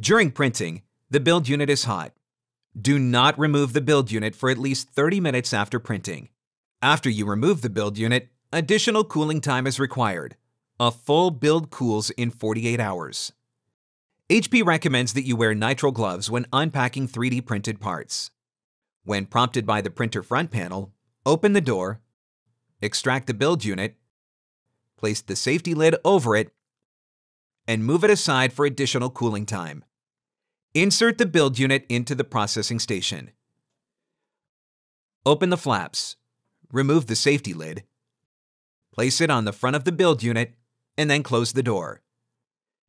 During printing, the build unit is hot. Do not remove the build unit for at least 30 minutes after printing. After you remove the build unit, additional cooling time is required. A full build cools in 48 hours. HP recommends that you wear nitrile gloves when unpacking 3D printed parts. When prompted by the printer front panel, open the door, extract the build unit, place the safety lid over it, and move it aside for additional cooling time. Insert the build unit into the processing station. Open the flaps, remove the safety lid, place it on the front of the build unit, and then close the door.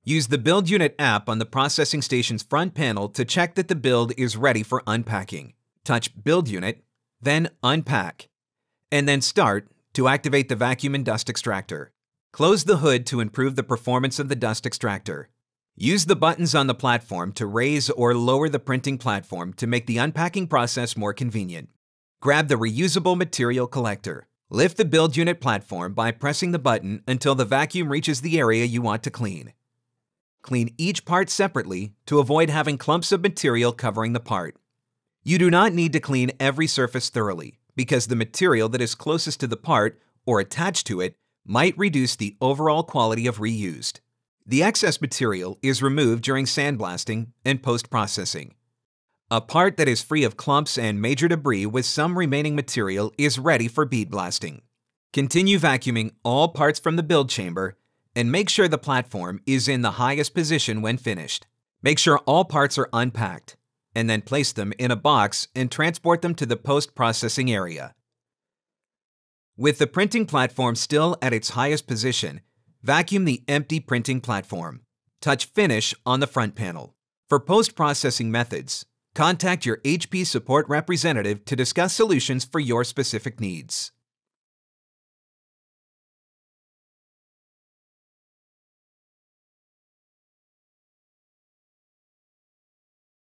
Use the Build Unit app on the processing station's front panel to check that the build is ready for unpacking. Touch Build Unit, then Unpack, and then Start to activate the vacuum and dust extractor. Close the hood to improve the performance of the dust extractor. Use the buttons on the platform to raise or lower the printing platform to make the unpacking process more convenient. Grab the reusable material collector. Lift the build unit platform by pressing the button until the vacuum reaches the area you want to clean. Clean each part separately to avoid having clumps of material covering the part. You do not need to clean every surface thoroughly because the material that is closest to the part or attached to it might reduce the overall quality of reused. The excess material is removed during sandblasting and post-processing. A part that is free of clumps and major debris with some remaining material is ready for bead blasting. Continue vacuuming all parts from the build chamber and make sure the platform is in the highest position when finished. Make sure all parts are unpacked, and then place them in a box and transport them to the post-processing area. With the printing platform still at its highest position, Vacuum the empty printing platform. Touch Finish on the front panel. For post-processing methods, contact your HP support representative to discuss solutions for your specific needs.